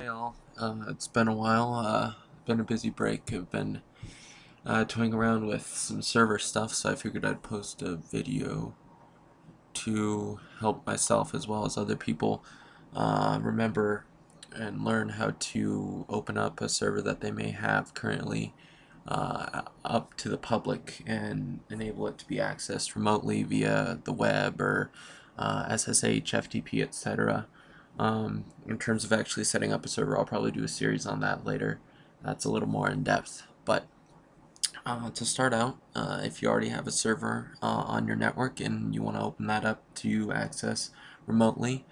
Hey all, uh, it's been a while, uh, been a busy break, I've been uh, toying around with some server stuff, so I figured I'd post a video to help myself as well as other people uh, remember and learn how to open up a server that they may have currently uh, up to the public and enable it to be accessed remotely via the web or SSH, uh, FTP, etc. Um, in terms of actually setting up a server, I'll probably do a series on that later. That's a little more in depth. But uh, to start out, uh, if you already have a server uh, on your network and you want to open that up to access remotely,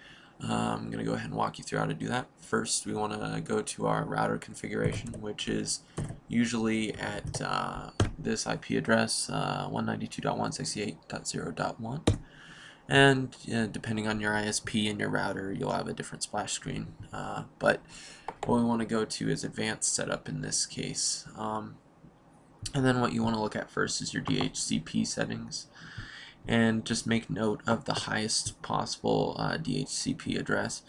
uh, I'm going to go ahead and walk you through how to do that. First, we want to go to our router configuration, which is usually at uh, this IP address, uh, 192.168.0.1 and depending on your ISP and your router you'll have a different splash screen. Uh, but what we want to go to is advanced setup in this case. Um, and then what you want to look at first is your DHCP settings. And just make note of the highest possible uh, DHCP address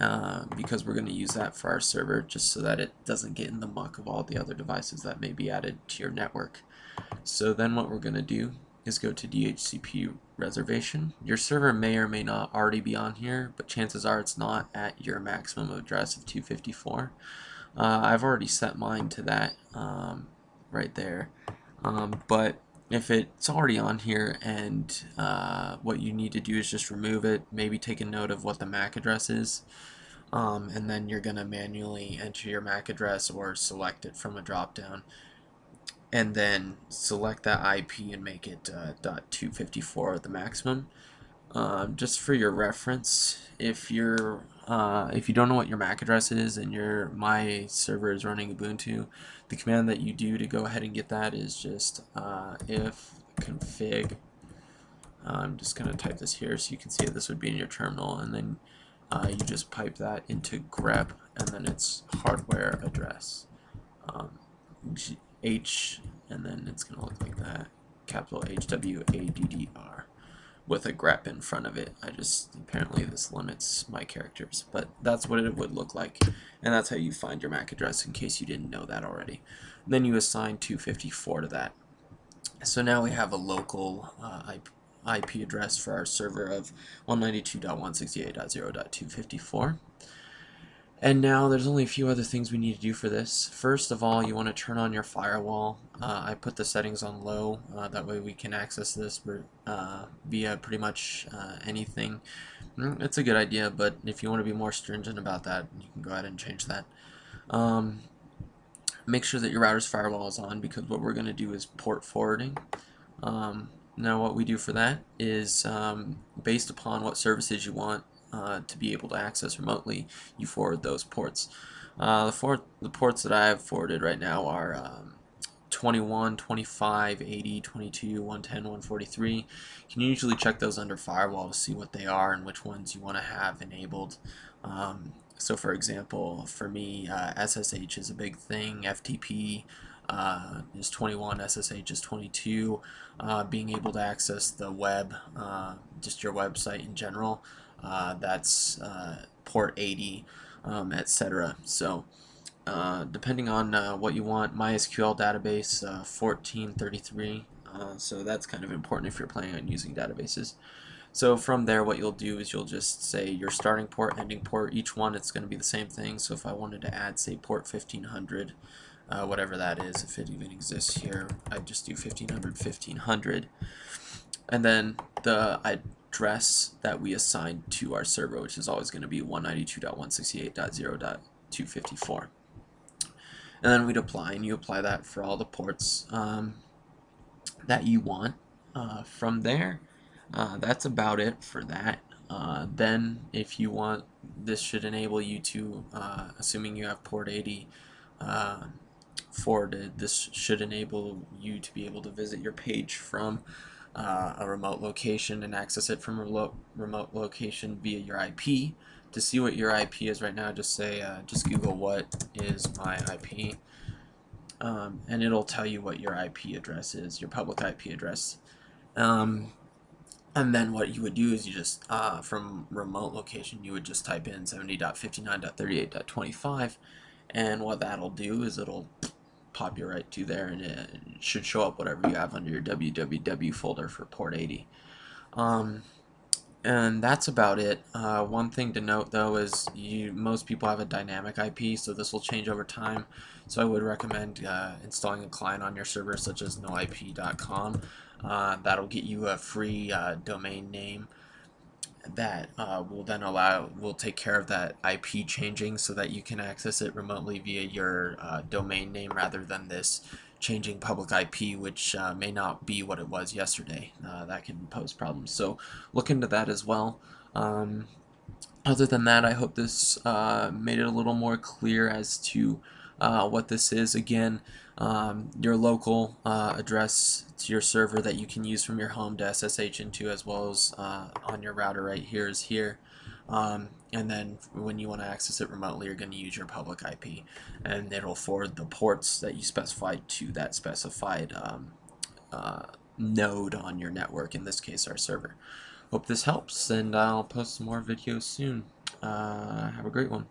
uh, because we're going to use that for our server just so that it doesn't get in the muck of all the other devices that may be added to your network. So then what we're going to do is go to DHCP reservation. Your server may or may not already be on here, but chances are it's not at your maximum address of 254. Uh, I've already set mine to that um, right there, um, but if it's already on here and uh, what you need to do is just remove it, maybe take a note of what the MAC address is, um, and then you're going to manually enter your MAC address or select it from a drop down and then select that IP and make it uh, .254 the maximum. Um, just for your reference, if you're uh, if you don't know what your MAC address is and your my server is running Ubuntu, the command that you do to go ahead and get that is just uh, if config. I'm just going to type this here so you can see. This would be in your terminal, and then uh, you just pipe that into grep, and then it's hardware address. Um, H, and then it's going to look like that. Capital H W A D D R with a grep in front of it. I just, apparently this limits my characters, but that's what it would look like. And that's how you find your MAC address in case you didn't know that already. And then you assign 254 to that. So now we have a local uh, IP address for our server of 192.168.0.254. And now there's only a few other things we need to do for this. First of all, you want to turn on your firewall. Uh, I put the settings on low, uh, that way we can access this uh, via pretty much uh, anything. Mm, it's a good idea, but if you want to be more stringent about that, you can go ahead and change that. Um, make sure that your router's firewall is on because what we're going to do is port forwarding. Um, now what we do for that is um, based upon what services you want uh, to be able to access remotely, you forward those ports. Uh, the, for the ports that I have forwarded right now are um, 21, 25, 80, 22, 110, 143. You can usually check those under firewall to see what they are and which ones you want to have enabled. Um, so for example, for me, uh, SSH is a big thing, FTP uh, is 21, SSH is 22. Uh, being able to access the web, uh, just your website in general, that's uh, port 80, um, etc. So uh, depending on uh, what you want, MySQL database 1433. so that's kind of important if you're planning on using databases. So from there what you'll do is you'll just say your starting port, ending port, each one it's going to be the same thing. So if I wanted to add say port 1500, uh, whatever that is, if it even exists here, I'd just do 1500, 1500. And then the address that we assign to our server, which is always going to be 192.168.0.254. And then we'd apply, and you apply that for all the ports um, that you want. Uh, from there, uh, that's about it for that. Uh, then, if you want, this should enable you to, uh, assuming you have port 80 uh, forwarded, this should enable you to be able to visit your page from uh, a remote location and access it from a remote, remote location via your IP. To see what your IP is right now, just say, uh, just Google what is my IP, um, and it'll tell you what your IP address is, your public IP address. Um, and then what you would do is you just, uh, from remote location, you would just type in 70.59.38.25, and what that'll do is it'll pop you right to there, and it should show up whatever you have under your www folder for port 80. Um, and that's about it. Uh, one thing to note though is you most people have a dynamic IP, so this will change over time. So I would recommend uh, installing a client on your server such as noip.com. Uh, that'll get you a free uh, domain name that uh, will then allow will take care of that IP changing so that you can access it remotely via your uh, domain name rather than this changing public IP, which uh, may not be what it was yesterday. Uh, that can pose problems. So look into that as well. Um, other than that, I hope this uh, made it a little more clear as to uh, what this is. Again, um, your local uh, address to your server that you can use from your home to SSH into as well as uh, on your router right here is here. Um, and then when you want to access it remotely, you're going to use your public IP, and it'll forward the ports that you specified to that specified um, uh, node on your network, in this case our server. Hope this helps, and I'll post some more videos soon. Uh, have a great one.